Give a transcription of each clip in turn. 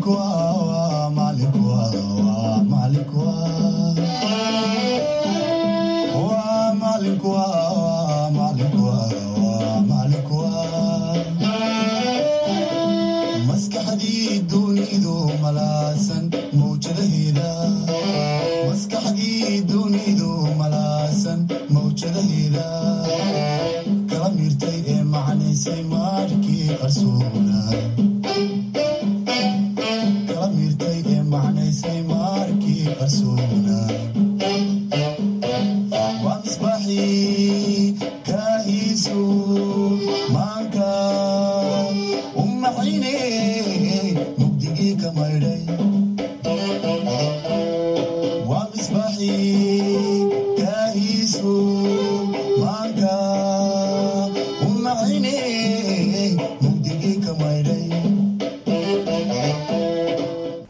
过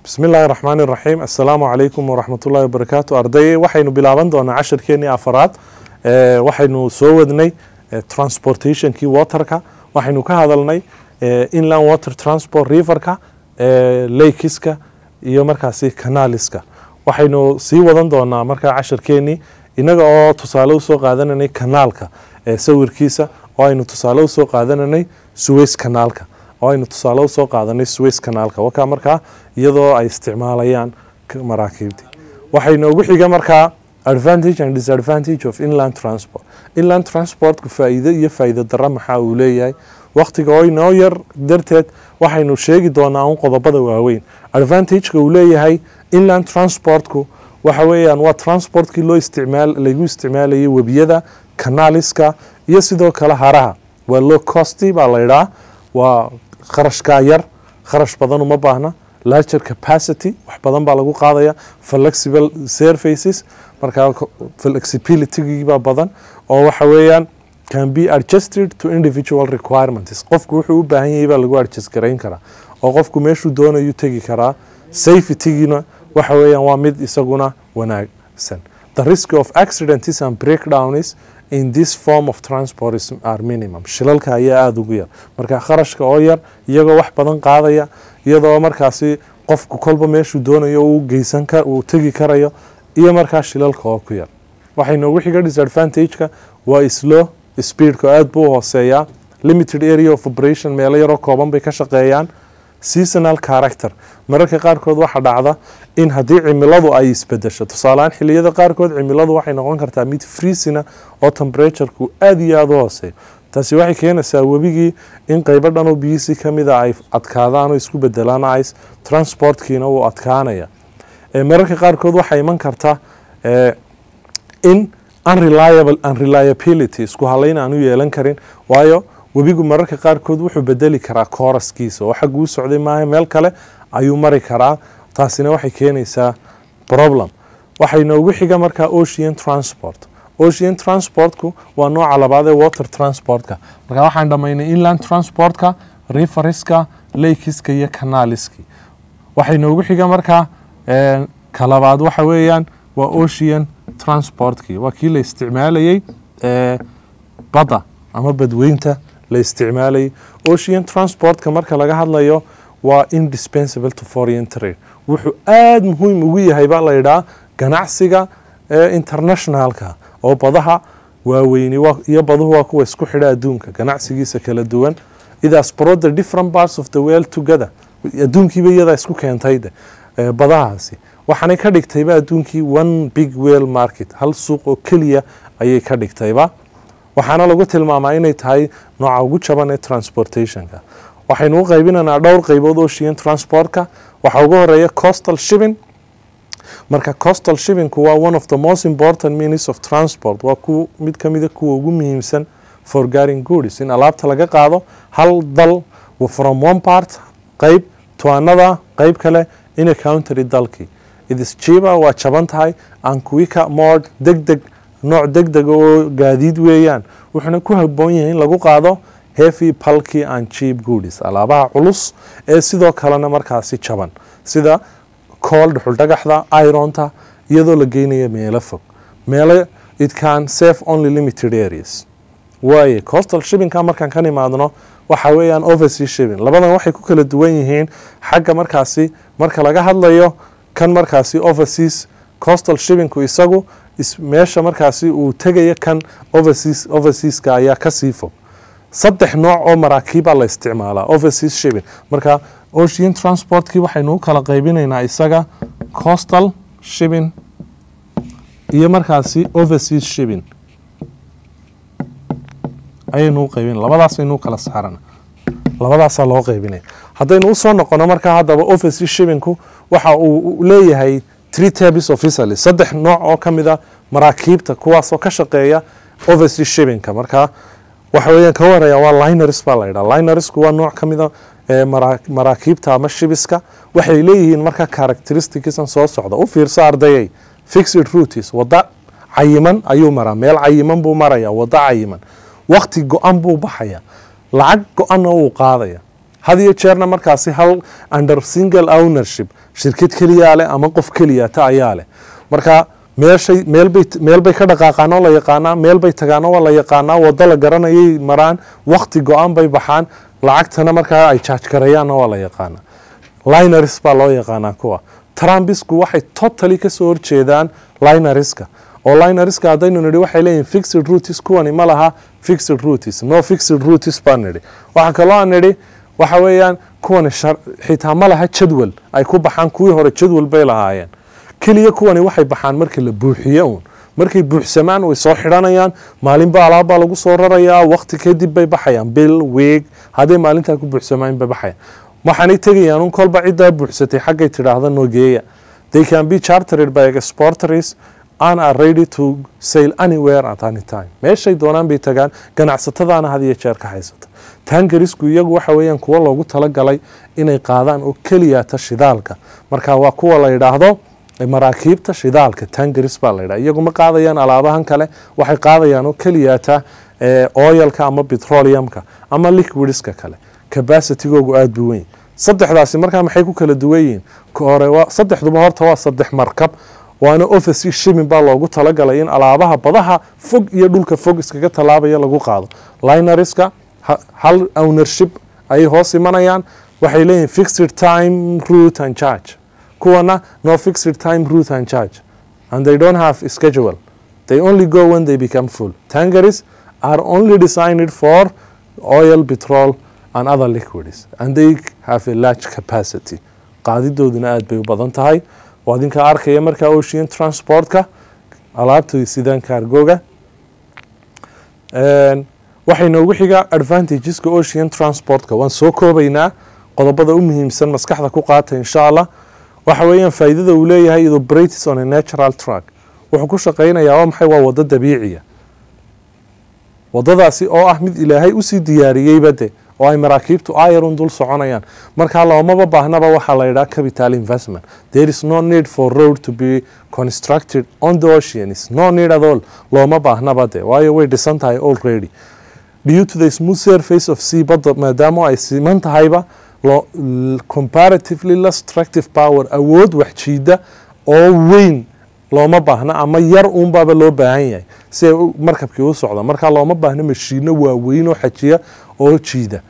bismi illaahi raxmaani raxiim assalaamu calaykum waraxmatullahi wabarakaatu arday waxaynu bilaaban doonaa cashirkeenii afaraad. Waxaynu soo wadnay transportationkii waterka. Waxaynu ka hadalnay inland water transport riverka ee lakeska iyo markaasi canaliska waxaynu sii wadan doonaa markaa cashirkeenii inaga oo tusaale u soo qaadananay kanaalka sawirkiisa oo aynu tusaale u soo qaadananay suways kanaalka oo aynu tusaale u soo qaadanay suways kanaalka wakaa markaa iyadoo ay isticmaalayaan maraakiibtii waxay noogu xiga markaa advantage and disadvantage of inland transport. Inland transportku faa'iido iyo faa'iido darro maxaa uu leeyahay waqtiga oo inoo yar darteed waxaynu sheegi doonaa un qodobada waaweyn. Advantageka uu leeyahay inland transportku waxa weeyaan waa transportkii loo isticmaal lagu isticmaalayay webiyada canaliska iyo sidoo kale haraha. Waa low costi baa la idhaa waa kharashkaa yar kharash badan uma baahna. Larger capacity wax badan baa lagu qaadaya. Flexible surfaces markaa flexibilitygii badan oo waxa weeyaan can be adjusted to individual requirements. Qofku wuxuu u baahan yahay baa lagu adjust garayn karaa. Oo qofku meeshuu doonayu tegi karaa safetygiina waxa weeyaan waa mid isaguna wanaagsan. The risk of accidents and breakdowns in this form of transport are minimum. Shilalka ayaa aada ugu yar. Marka kharashka oo yar iyagoo wax badan qaadaya iyadoo markaasi qofku kolba meeshuu doonayo uu geysan uu tegi karayo iyo markaa shilalka oo ku yar. Waxay noogu xiga disadvantageka waa slow speedka aada buu u hooseeyaa. Limited area of operation meelo yaroo kooban bay ka shaqeeyaan. Seasonal character. Mararka qaarkood waxaa dhacda in haddii cimiladu ay isbedesho. Tusaalehaan xiliyada qaarkood cimiladu waxay noqon kartaa mid freesina oo temperatureku aada iyo aada u hooseeyo. Taasi waxay keenaysaa webigii in qeybo dhan oo biyisii kamida ay adkaadaan oo isku bedelaan ice transportkiina wuu adkaanaya Eh, mararka qaarkood waxaa iman karta eh, in unreliable unreliability isku halayn aan yeelan karin waayo webigu mararka qaarkood wuxuu bedeli karaa kooraskiisa oo xaggu u socday maaha meel kale ayuu mari karaa. Taasina waxay keenaysaa problem. Waxay noogu xiga markaa ocean transport. Ocean transportku waa nooca labaad ee water transportka. Marka waxaan dhammaynay inland transportka riveriska lakeska iyo canaliski waxay noogu xiga markaa eh, ka waxa weeyaan waa ocean transportkii. Waa kii la isticmaalayey ee badda ama badweynta la isticmaalayay. Ocean transportka marka laga hadlayo waa indispensable to foreign trade wuxuu aada muhiim ugu yahay baa la yidhaha ganacsiga ee internationalka oo badaha waaweyni waa- iyo baduhu waa kuwa isku xidha adduunka ganacsigiisa kala duwan. Idaas brought the different parts of the world together. Adduunkiiba iyadaa isku keentayde ee badahaasi waxaanay ka dhigtayba adduunkii one big well market. Hal suuq oo keliya ayay ka dhigtayba waxaana lagu tilmaamaa inay tahay nooca ugu jaban ee transportationka. Waxaynu u qaybinaynaa dhowr qaybood ocean transportka. Waxaa ugu horreeya coastal shipping. Marka coastal shippingku waa one of the most important means of transport. Waa ku mid ka mida kuwa ugu muhiimsan for garing goods. In alaabta laga qaado hal dal from one part qayb to another qayb kale in a country dalkii cheaper waa jaban tahay and quicker more degdeg nooc degdeg oo gaadiid weeyaan. Wuxuuna ku haboon yahay in lagu qaado heavy bulky and cheap goods alaabaha culus ee sidoo kalena markaasi jaban sida coal dhuxul dhagaxda ironta iyadoo la geynayo meelo fog. Meelo it can save only limited areas. Waaye coastal shippingka markaan ka nimaadno waxa weeyaan oversea shipping. Labadan waxay ku kala duwan yihiin xagga markaasi marka laga hadlayo kan markaasi overseas coastal shippingku isagu meesha markaasi uu tegaya kan overseas overseaska ayaa ka sii fog. Saddex nooc oo maraakiiba la isticmaalaa overseas shipping. Marka ocean transportkii waxaynu u kala qaybinaynaa isaga coastal shipping iyo markaasi overseas shipping. Ayaynu u qaybin labadaasaynu u kala saarana labadaasaa loo qaybinaya haddaynu u soo noqono markaa haddaba overseas shippingku waxa uu leeyahay three tabis officially saddex nooc oo ka mid a maraakiibta kuwaasoo ka shaqeeya overseas shippingka markaa waxa weeyaan ka waraya waa liners baa la yidhaha. Linersku waa nooc ka mid a maraakiibta ama shibiska. Waxay leeyihiin marka characteristicsn soo socda u fiirso ardayay fixed rutis wada cayiman ayuu maraa. Meel cayiman buu maraya wada cayiman. Wakti go-an buu baxaya lacag go-anna wuu qaadaya had iyo jeerna markaasi hal under single ownership shirkad keliyaa leh ama qof keliyata ayaa leh. Marka meeshay meelbay meel bay ka dhaqaaqaan la yaqaanaa meel bay tagaan oo la yaqaanaa wado la garanayay maraan wakti go-an bay baxaan lacagtana markaa ay jaaj garayaanna waa la yaqaanaa. Liners baa loo yaqaanaa kuwa. Trumbisku waxay totally ka soo horjeedaan lineriska oo lineriska haddaynu nidhi waxay leeyihiin fixed rutis kuwani ma laha fixed rutis no fixed rutis baan nidhi. Waxaa kaloo aan nidhi waxa weeyaan kuwani xitaa ma laha jadwal. Ay ku baxaan kuwii hore jadwal bay lahaayeen. Keliya kuwani waxay baxaan marka la buuxiyo uun. Markay buuxsamaan way soo xidhanayaan maalinba alaabbaa lagu soo rarayaa wakti kadib bay baxayaan. Bil weeg hadday maalintaa ku buuxsamaan bay baxayaan. Waxaanay tegayaan un kolba ciddaa buuxsatay xaggay tidhaahda nogeeya they can be chartered by exporters and are ready to sail anywhere at any time. Meeshay doonaan bay tagaan ganacsatadaana had iyo jeer ka haysata. Tangarisku iyagu waxa weeyaan kuwa loogu talagalay inay qaadaan oo keliyata shidaalka. Marka waa kuwa la yidhaahdo maraakiibta shidaalka tangaris baa la yidhaha. Iyagu ma qaadayaan alaabahan kale waxay qaadayaan oo keliyata oyalka ama petroleumka ama liquidska kale. Capacitigoogu aada buu weyn. Saddexdaasi markaa maxay ku kala duwan yihiin? Saddexduba horta waa saddex markab waana office shipping baa loogu talagalay in alaabaha badaha fog iyo dhulka fog iskaga tallaabaya lagu qaado. Lineriska hal ownership ayay hoos imanayaan. Waxay leeyihiin fixed time route and charge. Kuwana no fixed time route and charge. And they don't have schedule. They only go when they become full. Tangaris are only designed for oil petrol and other liquids. And they have a large capacity. Qaadidooduna aada bay u badan tahay waa idinkaa arkaya markaa ocean transportka alaabta sidaan kaargoga waxay noogu xigaa advantageska ocean transportka. Waan soo koobaynaa qodobada u muhiimsan maskaxda ku qaata insha allah. Waxa weeyaan faa'iidada uu leeyahay it operates on a natural track. Wuxuu ku shaqaynayaa waa maxay? Waa waddo dabiiciya. Waddadaasi oo ah mid ilaahay u sii diyaariyeyba de oo ay maraakiibtu ayarun dul soconayaan markaa loomaba baahnaba waxaa la yidhaha capital investment. There is no need for road to be constructed on the ocean. No need at all. Looma baahnaba de waayo way dhisan tahay already? Due to the smooth surface of sea badda maadaama ay siman tahayba comparatively less tractive power awood waxjiida oo weyn. Looma baahna ama yar uunbaaba loo baahan yahay. Si ay markabkii u socda markaa looma baahno mashiino waaweyn oo xajiya oo jiida.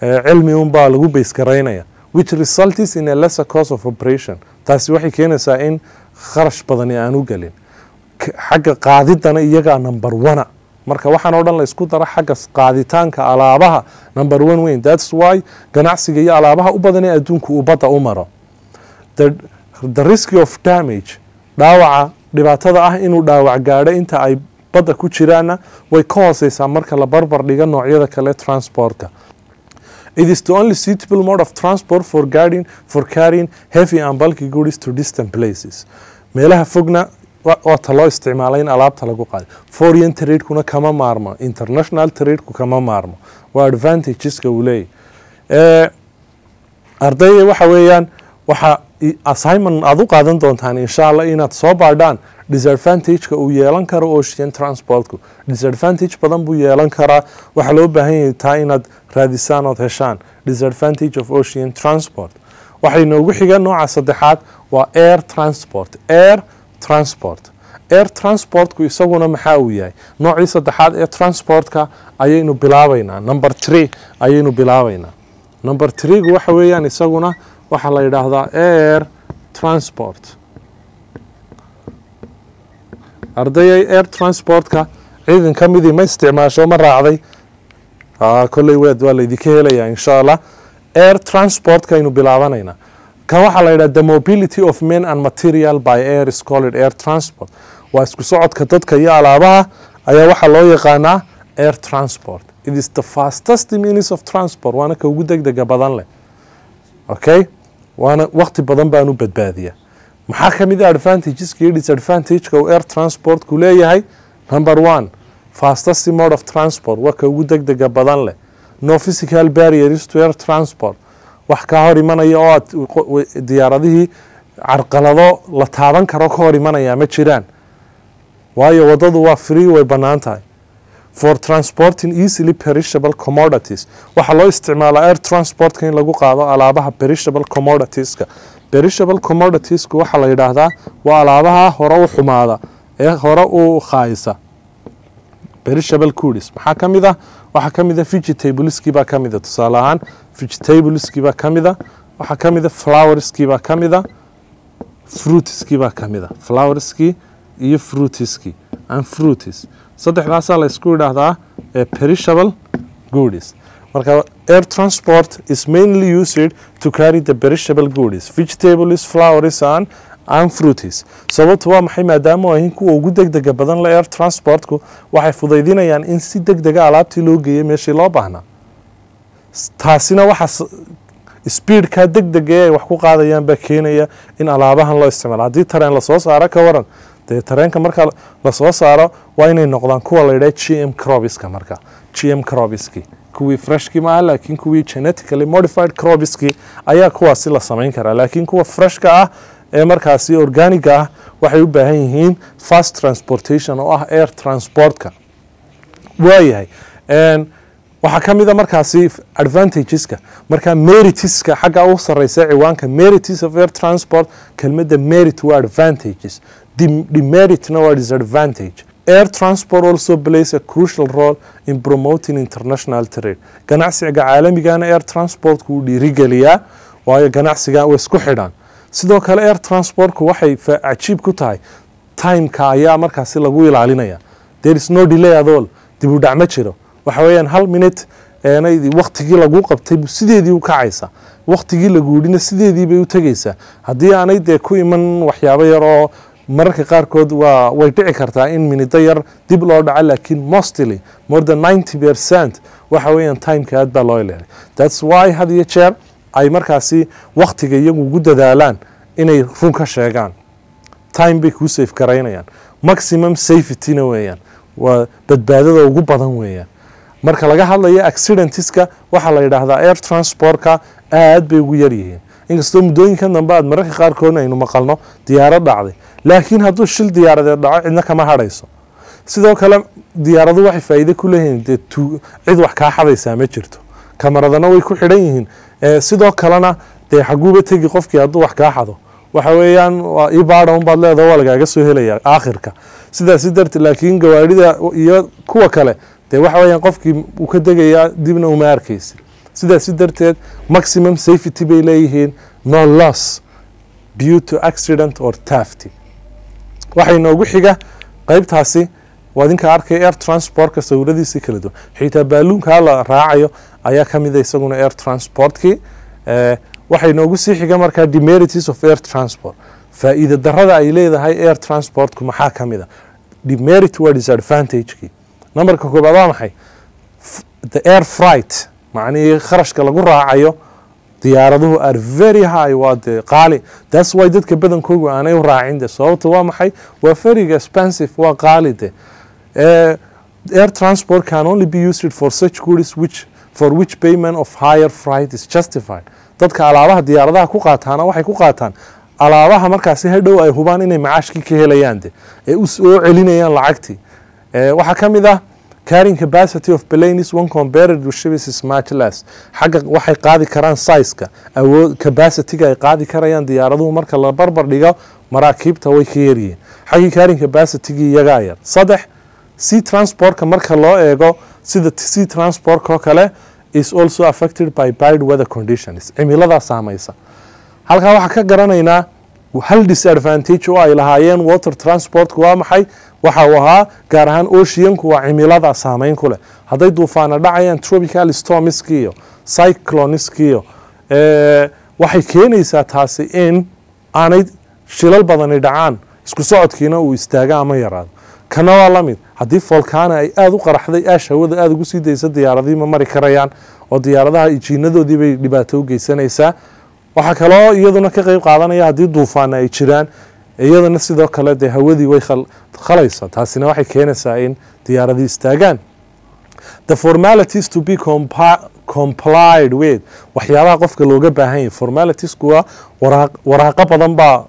Cilmi unbaa lagu baysgaraynaya which results in a lesser cost of operation. Taasi waxay keenaysaa in kharash badani aan u gelin. Xagga qaadidana iyagaa number one marka waxaan oo dhan la isku dara xagga qaaditaanka alaabaha number one weyn. Thats why ganacsiga iyo alaabaha u badan ee adduunku uu badda u maro. The risk of damage dhaawaca dhibaatada ah inuu dhaawac gaadho inta ay badda ku jiraanna way ka hooseysaa marka la barbar dhiga noocyada kale transportka. It is the only suitable mode of transport for guarding for carrying heavy and bulky goods to distant places. Meelaha fogna waata loo isticmaalay in alaabta lagu qaado. Foreign tradekuna kama maarmo international tradeku kama maarmo. Waa advantageska uu leeyahy ardayda waxa weeyaan waxa assignment aada u qaadan doontaan insha allah inaad soo baadhaan disadvantageka uu yeelan karo ocean transportku. Disadvantage badan buu yeelan karaa. Waxaa loo baahan yahay taa inaad raadisaan ood heshaan disadvantage of ocean transport. Waxay noogu xiga nooca saddexaad waa air transport air transport. Air transportku isaguna maxaa uu yahay? Noocii saddexaad ee transportka ayaynu bilaabaynaa. Number tree ayaynu bilaabaynaa. Number treegu waxa weeyaan isaguna waxaa la yidhaahdaa air transport. Ardayay air transportka ciidan ka midii ma isticmaasho ma raacday. Kolley weed waa laydinka helayaa insha allah air transportka aynu bilaabanaynaa. Kan waxaa la yidhaha the mobility of men and material by air is air transport. Waa isku socodka dadka iyo alaabaha ayaa waxaa loo yaqaanaa air transport. It is the fastest means of transport waana ka ugu degdega badan leh. Okay waana waqti badan baanu badbaadiya maxaa ka mid a advantageska iyo disadvantageka uu air transportku leeyahay? Number one fastest mode of transport waa ka ugu degdega badan leh. No physical barriers to air transport. Wax kaa hor imanaya oo aad diyaaradihii carqalado la taaban karo ka hor imanaya ma jiraan. Waayo wadadu waa free way bannaan tahay for transporting easily perishable commodities. Waxaa loo isticmaalaa air transportka in lagu qaado alaabaha perishable commoditieska. Perishable commoditiesku waxaa la yidhaahdaa waa alaabaha hore u xumaada ee hore u khaayisa perishable goodies maxaa ka mid ah? Waxaa ka mid a vegetableski baa ka mid a tusaale ahaan vegetableski baa ka mid a waxaa ka mid a flowerski baa ka mid a fruitiski baa ka mid a flowerski iyo fruitiski and fruitis saddexdaasaa la isku yidhaahdaa perishable goodies. Marka air transport is mainly used to carry the perishable goodies vegetables flowers and and fruities. Sababtu waa maxay? Maadaama ahin kuwa ugu degdega badan le air transportku waxay fudaydinayaan in si degdega alaabtii loo geeyay meeshii loo baahnaa. Taasina waxa speedka degdega ee ay wax ku qaadayaan baa keenaya in alaabahan loo isticmaalo. Haddii tareen la soo saaro ka waran dee tareenka marka la soo saaro waa inay noqdaan kuwa la yidhaha g m crobiska marka. G m crobiski kuwii freshki maaha laakiin kuwii genetically modified crobiski ayaa kuwaasi la samayn karaa. Laakiin kuwa freshka ah ee markaasi organiga ah waxay u baahan yihiin fast transportation oo ah air transportka. Waayahay waxaa ka mid a markaasi advantageska. Marka meritiska xagga u sareysa ciwaanka meritis of air transport kelmadda merit waa advantages demeritna waa disadvantage. Air transport also plays a crucial role in promoting international trade. Ganacsiga caalamigana air transportku uu dhiirigeliyaa waayo ganacsiga way isku xidhaan sidoo kale air transportku waxay cajiib ku tahay timeka ayaa markaasi lagu ilaalinaya. There is no delay at all. Dib u dhac ma jiro. Waxa weeyaan hal minute waktigii lagu qabtay sideedii u kacaysa. Waktigii lagu yidhina sideedii u tegaysaa haddii aanay dee ku iman waxyaabo yar mararka qaarkood waa way dhici kartaa in minido yar dib loo dhaco laakiin mostly more than ninety percent waxa weeyaan timeka aad baa loo ilaalay thats why had iyo jeer ay markaasi waktiga iyagu ugu dadaalaan inay run ka sheegaan. Time bay kuu safe garaynayaan maximum safetyna weeyaan. Waa badbaadada ugu badan weeyaan. Marka laga hadlayo accidentiska waxaa la yidhaahdaa air transportka aad bay ugu yar yihiin inkastoo muddooyinkan dambe aad mararka qaarkoodna aynu maqalno diyaarad dhacday laakiin hadduu shil diyaaradeed dhaco cidna kama hadhayso. Sidoo kale diyaaradu waxay faa'iide ku leeyihiin dee cid wax kaa xadaysaa ma jirto. Kamaradana way ku xidhan yihiin. Sidoo kalena dee xaguuba tegi qofkii hadduu wax kaa xado. Waxa weeyaan waa ii baadha unbaad leedaha waa lagaaga soo helaya aakhirka. Sidaasi darteed laakiin gawaarida iyo kuwa kale dee waxa weeyaan qofkii uu ka degayaa dibna uma arkaysa sidaasi darteed maximum safety bay leeyihiin no loss due to accident or tafty waxay noogu xiga qaybtaasi waa idinka arkay air transportka sawiradiisii kala duwan. Xitaa baaluunkaa la raacayo ayaa ka mida isaguna air transportkii. Waxay noogu sii xiga markaa demerities of air transport. Faa'iida darada ay leedahay air transportku maxaa ka mid a demerit waa disadvantagekii. Numberka koobaad waa maxay? The air fright macnihii kharashka lagu raacayo diyaaraduhu are very high waa dee qaali. That's why dadka badankoogu aanay u raacin de. Sababta waa maxay? Waa very expensive waa qaali de. Air transport can only be used for such goods which for which payment of higher freight is justified. Dadka alaabaha diyaaradaha ku qaataana waxay ku qaataan. Alaabaha markaasi hadhow ay hubaan inay macaashkii ka helayaan de. Ee u soo celinayaan lacagtii. Waxaa ka mid ah carrying capacity of planes when compared with ships is much less. Xagga waxay qaadi karaan sizeka. Awood capacityga ay qaadi karayaan diyaaraduhu marka la barbar dhigo maraakiibta way ka yaryihiin. Xaggii carrying capacitygii iyagaa yar saddex sea transportka marka loo eego sida sea transportka oo kale is also affected by bad weather conditions. Cimiladaa saamaysa halkaa waxaa ka garanaynaa hal disadvantage oo ay lahaayeen water transportku waa maxay? Waxa uu ahaa gaar ahaan oceanku waa cimilada saameyn ku leh. Hadday duufaana dhacayaan tropical stormski iyo cycloniski iyo waxay keenaysaa taasi in aanay shilal badani dhacaan isku socodkiina uu istaaga ama yaraado. Kana waa la mid haddii volcana ay aada u qaraxday aash hawada aada ugu sii daysa diyaaradihii ma mari karayaan oo diyaaradaha ijiinadoodii bay dhibaato u geysanaysaa waxaa kaloo iyaduna ka qeyb qaadanaya haddii duufaana ay jiraan iyadana sidoo kale dee hawadii way khalaysa taasina waxay keenaysaa in diyaaradii istaagaan. The formalities to be complied with. Waxyaabaha qofka looga baahan yahay. Formalitiesku waa waraaqo badan baa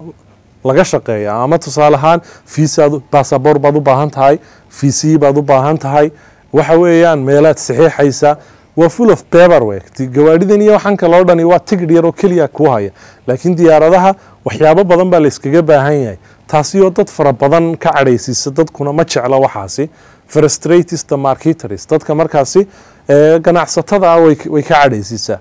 laga shaqeeya ama tusaale ahaan fiisaad basaboor baad u baahan tahay fiisihii baad u baahan tahay. Waxa weeyaan meelaad saxiixaysa waa full of paperwork gawaadhidan iyo waxaan kaloo dhani waa tigid yar oo keliya ku haya. Laakiin diyaaradaha waxyaabo badan baa la iskaga baahan yahay. Taasi oo dad fara badan ka cadhaysiisa dadkuna ma jecla waxaasi. Frustratis the marketers dadka markaasi ganacsatada ah way ka cadhaysiisaa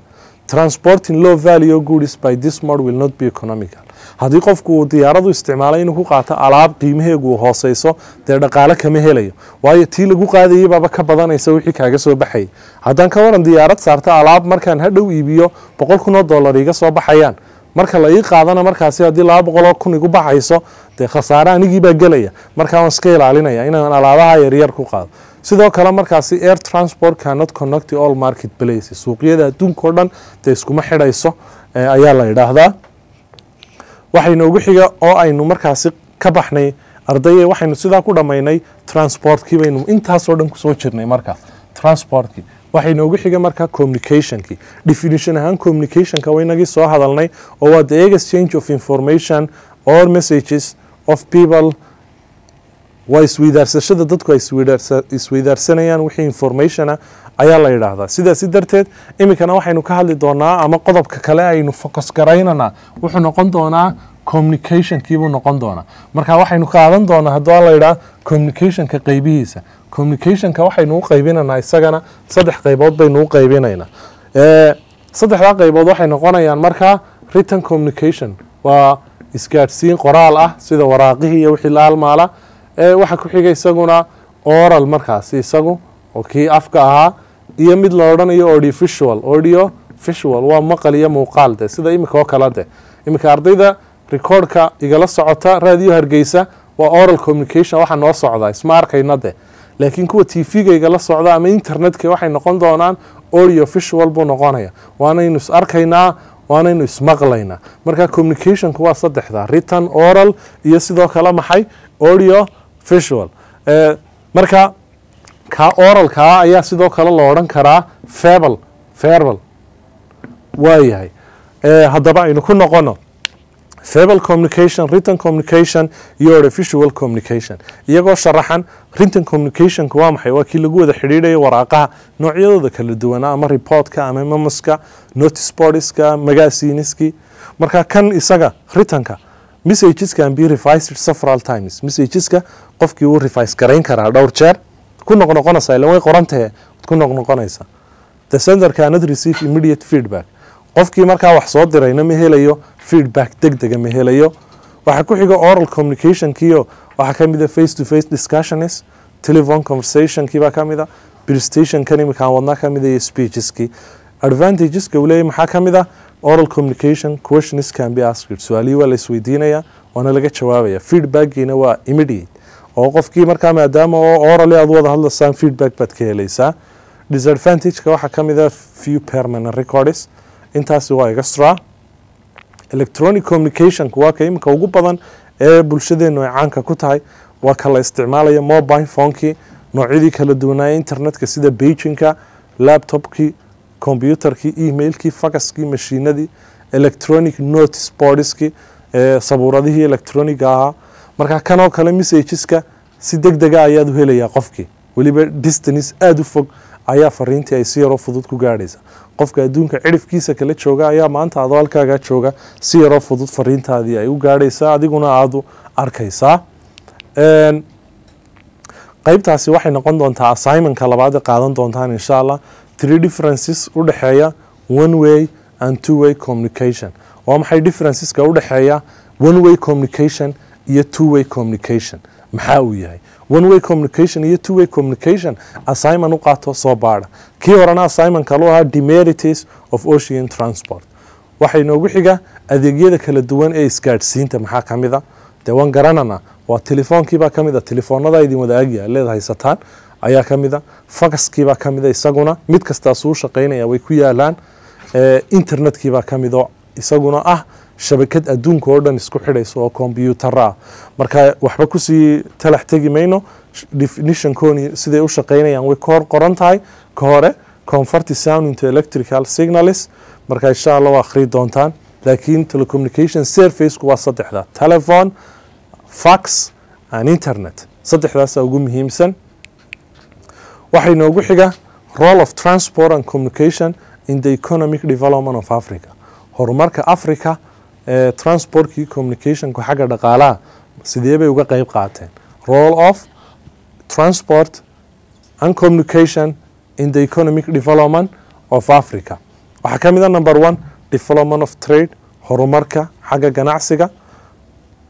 transporting low value goods by this mode will not be economical haddii qofku diyaaradu isticmaalay inuu ku qaato alaab qiimaheegu hooseyso dee dhaqaale kama helayo. Waayo tii lagu qaadayay ka badanaysa wixii kaaga soo baxayay haddaan ka waran diyaarad saarta alaab markaan hadhow iibiyo boqol kun oo dollar iga soo baxayaan. Marka la ii qaadana markaasi haddii laba boqoloo kun igu baxayso dee khasaare anigii baa gelaya. Markaa waan iska ilaalinaya inaan alaabaha yaryar ku qaado. Sidoo kale markaasi air transport cannot connect all market places. Suuqyada adduunka dhan dee iskuma xidhayso ayaa la idhaahdaa waxaynoogu xiga oo aynu markaasi ka baxnay ardaye waxaynu sidaa ku dhammaynay transportkii baynu intaasoo dhan ku soo jirnay marka. Transportkii waxaynoogu xiga marka communicationkii definition ahaan communicationka waynagii soo hadalnay oo waa the exchange of information or messages of people. Waa isweydaarsashada dadku ay isweydaarsanayaan wixii informationa ayaa la yidhaahdaa. Sidaasi darteed iminkana waxaynu ka hadli doonaa ama qodobka kale aynu focus garaynana wuxuu noqon doonaa communicationkiibuu noqon doonaa. Marka waxaynu qaadan doonaa haddua la yidhaha communicationka qeybihiisa communicationka waxaynu u qaybinanaa isagana saddex qaybood baynu u qaybinaynaa saddexdaa qaybood waxay noqonayaan markaa written communication waa isgaadhsiin qoraal ah sida waraaqihii iyo wixii la almaala waxaa ku xiga isaguna oral markaasi isagu oo kii afka ahaa iyo mid la odhanayo audio visual audio visual waa maqal iyo muuqaal de sida iminka oo kale de iminka ardayda recordka igala socota raadiyo hargeysa waa oral communication waxa noo socdaa isma arkayna de. Laakiin kuwa t v-ga igala socda ama internetka waxay noqon doonaan audio visual buu noqonaya. Waanaynu is arkaynaa waanaynu ismaqlaynaa marka communicationku waa saddexda written oral iyo sidoo kale maxay? Audio visual. Marka ka oralkaa ayaa sidoo kale la odhan karaa febal verbal. Waayahay. Haddaba aynu ku noqono verbal communication written communication iyo audiovisual communication. Iyagoo sharaxan written communicationka waa maxay? Waa kii lagu wada xidhiidhayo waraaqaha noocyadooda kala duwanaa ama reportka ama memoska notice boardska magaziniski marka kan isaga writtenka messages can be revised several times. Messageska qofkii wuu revise garayn karaa dhowr jeer. Ku noqnoqonaysaa ila way qorantahe ku noqnoqonaysaa. The sender cannot receive immediate feedback. Qofkii markaa wax soo dirayna ma helayo feedback deg dega ma helayo. Waxaa ku xiga oral communicationkiio waxaa ka mid a face to face discussions telephone conversationkii baa ka mid a prestationkan iminkaan wadnaa ka mid a iyo speecheskii advantageska uu leeyahy maxaa ka mid ah? Oral communication questions can be asked. Su'aalihii waa la waana laga jawaabaya. Feedbackiina waa immediate. Oo qofkii markaa maadaama oo orally aad wada hadlaysaan feedback baad ka helaysaa. Disadvantageka waxaa ka mid ah few permanent records intaasi waa extra electronic communicationka waa ka iminka ugu badan ee bulshadeenu ay caanka ku tahay. Waa ka la isticmaalaya mobile phonekii noocyadii kala duwanaaye internetka sida beijinka laptopkii combyutarkii emailkii fakaskii mashiinadii electronic notice boardskii sabuuradihii electroniga ahaa. Marka kanoo kale messageska si deg dega ayaad u helayaa qofkii weliba distance aada u fog ayaa fariintii ay si yaroo fudud ku gaadhaysa. Qofka adduunka cirifkiisa kala jooga ayaa maanta adoo halkaagaa jooga si yaroo fudud fariintaadii ay u gaadhaysaa adiguna aada u arkaysaa qaybtaasi waxay noqon doontaa assignmentka labaad qaadan doontaan insha allah three differences u dhexeeya one way and two way communication. Waa maxay differenceska u dhexeeya one way communication iyo two way communication? Maxaa uu yahay one way communication iyo two way communication assignment u qaato soo baadha. Kii horena assignment kalu ahaa demerities of ocean transport. Waxay noogu xiga adeegyada kala duwan ee isgaadhsiinta maxaa ka mid a? Dee waan garanana waa telefoonkiibaa ka mid a telefoonada idin wada agya leed haysataan ayaa ka mid a. Fagaskiibaa ka mid a isaguna mid kastaasuu shaqaynaya way ku yaalaan. Internetkiibaa ka mid oo isaguna ah shabakad adduunka oo dhan isku xidhaysa oo kombyutara ah marka waxba ku sii talax tegi mayno. Definitionkooni siday u shaqaynayaan way ka hor qoran tahay. Ka hore convert sound into electrical signals. Marka insha allah waa akhri doontaan. Laakiin telecommunication serviceku waa saddexda. Telephone fax and internet. Saddexdaasa ugu muhiimsan. Waxay noogu xiga role of transport and communication in the economic development of africa. Horumarka africa transportkii communicationku xagga dhaqaalaha sidee bay uga qeyb qaateen? Role of transport and communication in the economic development of africa. Waxaa ka mid a number one development of trade horumarka xagga ganacsiga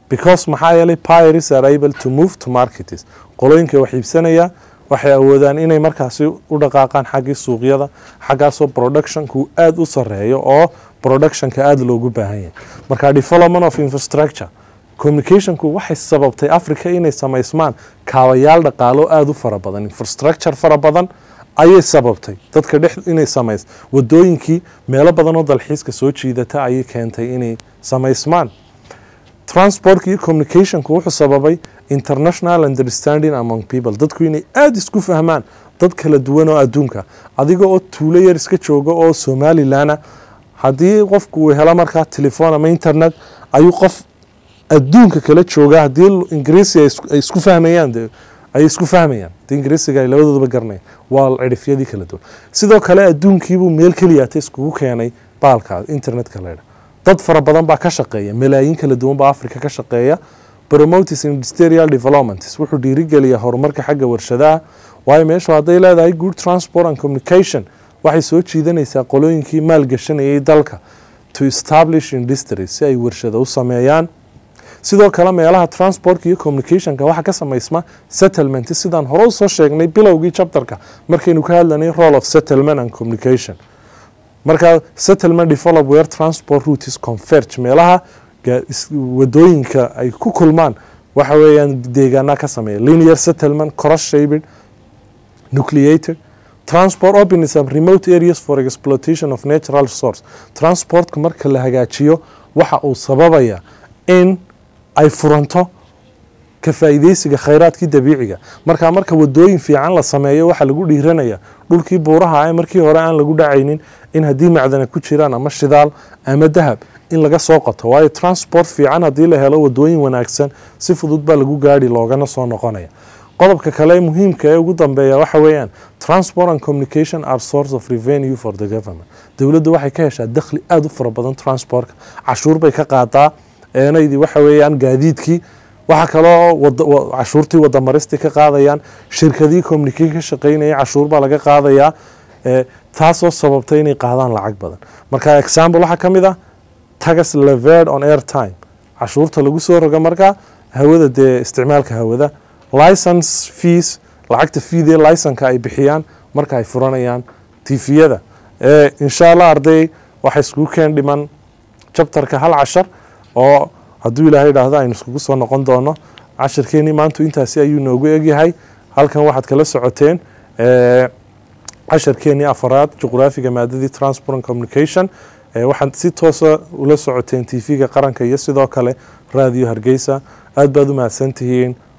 because maxaa yeelay pirates are able to move to markets qolooyinka wax iibsanaya waxay awoodaan inay markaasi u dhaqaaqaan xaggii suuqyada xaggaasoo productionku aada u sareeyo oo productionka aada loogu baahan yahay. Marka development of infrastructure communicationku waxay sababtay africa inay samaysmaan kaabayaal dhaqaalo aada u fara badan. Infrastructure fara badan ayay sababtay. Dadka dhex inay samays wadooyinkii meelo badan oo dalxiiska soo jiidata ayay keentay inay samaysmaan. Transportka iyo communicationku wuxuu sababay international understanding among people. Dadku inay aada isku fahmaan dad kala duwan oo adduunka adiga oo tuulo yar iska jooga oo somalilan haddii qofku helo markaa telefoon ama internet ayuu qof adduunka kala jooga. Haddii ingiriisi ay isku- ay isku fahmayaan dee ay isku fahmayaan. Haddii ingiriisiga ay labadooduba garanayaan waa cidhifyadii kala duwan. Sidoo kale adduunkiibuu meel keliyaata iskugu keenay baalka internetka leedha dad fara badan baa ka shaqeeya malaayiin kala duwan baa africa ka shaqeeya. Promotes industrial developments wuxuu dhiirigeliyaa horumarka xagga warshadaha. Waayo meeshu hadday leedahay good transport and communication waxay soo jiidanaysaa qolooyinkii maalgashanayay dalka to establish industries si ay warshado u sameeyaan. Sidoo kale meelaha transportka iyo communicationka waxaa ka samaysma settlement. Sidaan hore u soo sheegnay bilowgii chapterka markaynu ka hadlanay role of settlement and communication. Marka settlement develop where transport routes converge meelaha waddooyinka ay ku kulmaan waxa weeyaan deegaana ka sameeya linear settlement cross nucleated transport some remote areas for exploitation of natural resource transportka marka la hagaajiyo waxa uu sababaya in ay furanto ka faa'iidaysiga khayraadkii dabiiciga. Marka marka wadooyin fiican la sameeyo waxaa lagu dhiiranaya dhulkii buuraha ah ee markii hore aan lagu dhacaynin in haddii macdana ku jiraan ama shidaal ama dahab in laga soo qoto waayo transport fiican haddii la helo wadooyin wanaagsan si fudud baa lagu gaadhi loogana soo noqonaya qodobka kale muhiimka ee ugu dambeeya waxa weeyaan transport and communication are source of revenue for the government. Dowladdu waxay ka heshaa dakhli aada u fara badan transportka. Cashuur bay ka qaadaa eenaydii waxa weeyaan gaadiidkii. Waxaa kaloo cashuurtii wadamaristii ka qaadayaan shirkadii communicate ka shaqeynaya cashuur baa laga qaadayaa taasoo sababtay inay qaadaan lacag badan. Marka example waxaa ka mid ah tagas levered on airtime. Cashuurta lagu soo roga markaa hawada dee isticmaalka hawada license fees lacagta fiidee licenka ay bixiyaan marka ay furanayaan tifiyada insha allah arday waxay iskugu keen dhiman chapterka hal cashar oo hadduu ilaahay idhaahdo aynu iskugu soo noqon doono. Cashirkeenii maantu intaasi ayuu noogu egyahay halkan waxaad kala socoteen ee, casharkeenii afaraad juqraafiga maadadii transport communication. Waxaad si toosa ula socoteen tv-ga qaranka iyo sidoo kale raadiyo hargeysa. Aad baad u mahadsan